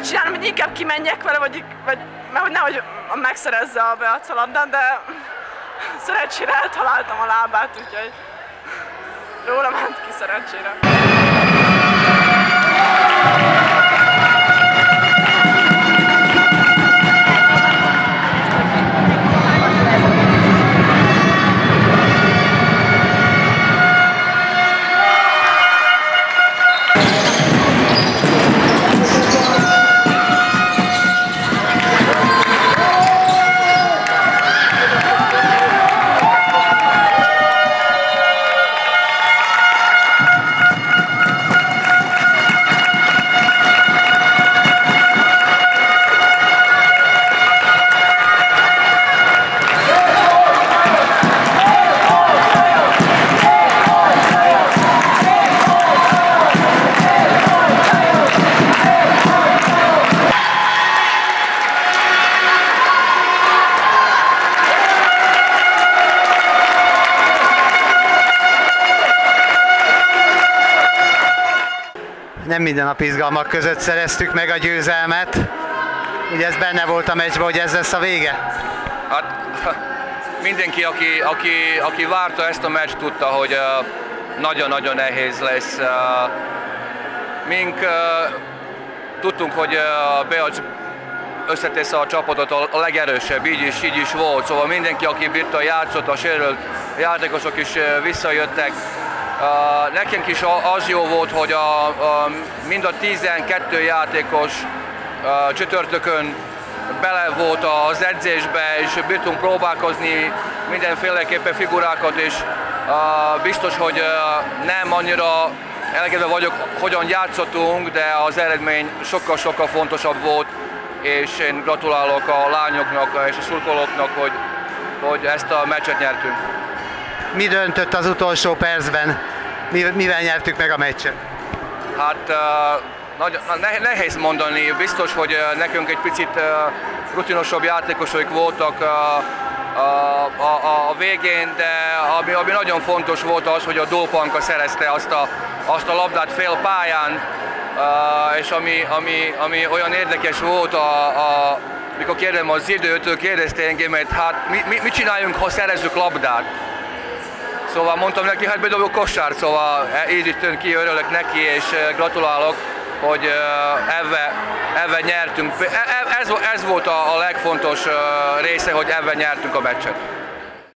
megcsinálom, hogy inkább kimenjek vele, vagy, vagy mert hogy nehogy megszerezze a beátszalabdát, de szerencsére eltaláltam a lábát, úgyhogy róla ment ki szerencsére. Nem minden nap izgalmak között szereztük meg a győzelmet. Ugye ez benne volt a meccsben, hogy ez lesz a vége? Hát mindenki, aki, aki, aki várta ezt a meccs, tudta, hogy nagyon-nagyon nehéz lesz. Mink tudtunk, hogy Beacs összetesz a csapatot a legerősebb, így is, így is volt. Szóval mindenki, aki bírta, játszott, a sérült játékosok is visszajöttek. Uh, nekünk is az jó volt, hogy a, a, mind a 12 játékos uh, csütörtökön bele volt az edzésbe, és bírtunk próbálkozni mindenféleképpen figurákat, és uh, biztos, hogy uh, nem annyira elégedve vagyok, hogyan játszottunk, de az eredmény sokkal-sokkal fontosabb volt, és én gratulálok a lányoknak és a szurkolóknak, hogy, hogy ezt a meccset nyertünk. Mi döntött az utolsó percben? Mivel nyertük meg a meccset? Hát nagy, nehéz mondani, biztos, hogy nekünk egy picit rutinosabb játékosok voltak a, a, a, végén, de ami, ami nagyon fontos volt az, hogy a Dópanka szerezte azt a, azt a labdát fél pályán, és ami, ami, ami olyan érdekes volt, a, a, mikor kérdem az időtől, kérdezte engem, hát mi, mi, mit csináljunk, ha szerezzük labdát? Szóval mondtam neki, hát bedobok kosár, szóval így is ki, örülök neki, és gratulálok, hogy ebbe, ebbe nyertünk. Ez, ez volt a legfontos része, hogy ebben nyertünk a meccset.